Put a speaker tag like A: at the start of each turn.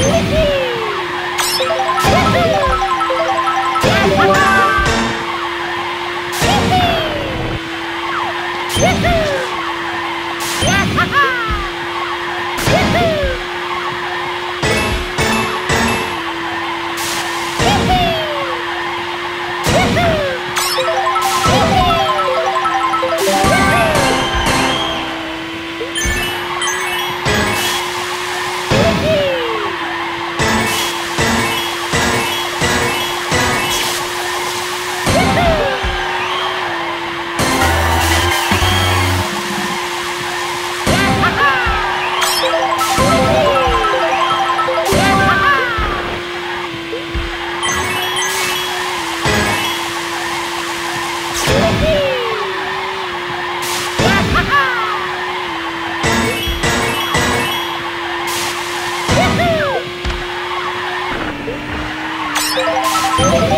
A: Woohoo! Bye.